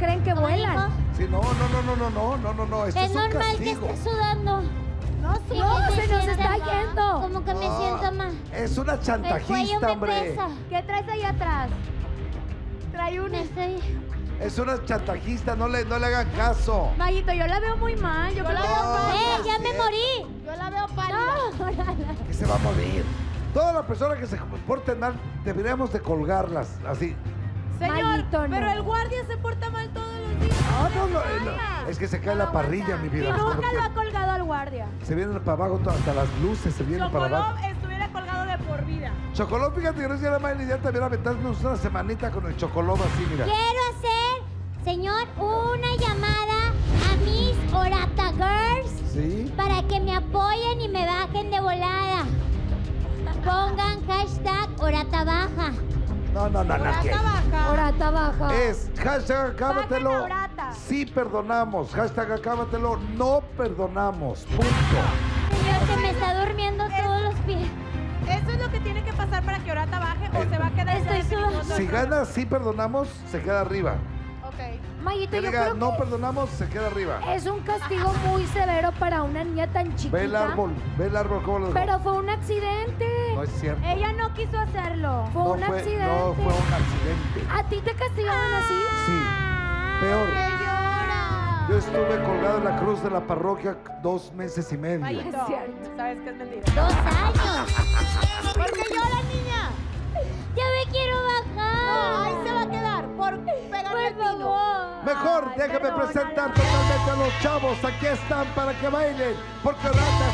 creen que ¿Cómo vuelan. Sí, no, no, no, no, no, no, no, no, no, esto Es es un normal que castigo. esté sudando. No, sí, no, que se nos está yendo. Como que me No, siento mal. Es una chantajista, me hombre. pesa. ¿Qué traes ahí atrás? Trae un... Estoy... Es una chantajista, no le, no le hagan caso. Mayito, yo la veo muy mal. Yo, creo la que- veo mal. ¡Eh, ya me morí! Yo la veo pálida. Que se va a morir. Toda la persona que se comporte mal, deberíamos de colgarlas, así. Señor, no. pero el guardia se porta mal todos los días. Ah, no, no, no. Es que se cae la parrilla, mi Y vida. nunca porque lo ha colgado al guardia. Se vienen para abajo, hasta las luces se vienen para abajo. Estuviera colgado de por vida. Chocolón, fíjate que no se llama ya también aventarnos una semanita con el chocolón así, mira. Quiero hacer, señor, una llamada a mis Orata Girls ¿Sí? para que me apoyen y me bajen de volada. Pongan hashtag Orata Baja. No, no, no, no. Orata ¿qué? baja. Orata baja. Es hashtag acábatelo. Sí perdonamos. Hashtag acábatelo. No perdonamos. Punto. Señor, se me está durmiendo todos los pies. Eso es lo que tiene que pasar para que Orata baje o Eh, se va a quedar Estoy sudando. Si gana sí perdonamos, se queda arriba. Mayito, Que yo diga creo no que perdonamos, se queda arriba. es un castigo muy severo para una niña tan chiquita. Ve el árbol, ve el árbol cómo lo dejó. Pero fue un accidente. No es cierto. Ella no quiso hacerlo. Fue no un fue, accidente. no fue un accidente. ¿A ti te castigaban así? Sí. Peor. Yo estuve colgado en la cruz de la parroquia dos meses y medio. Mayito, Es cierto. sabes que es mentira. Dos años. Mejor déjame presentar totalmente a los chavos. Aquí están para que bailen. Porque Orata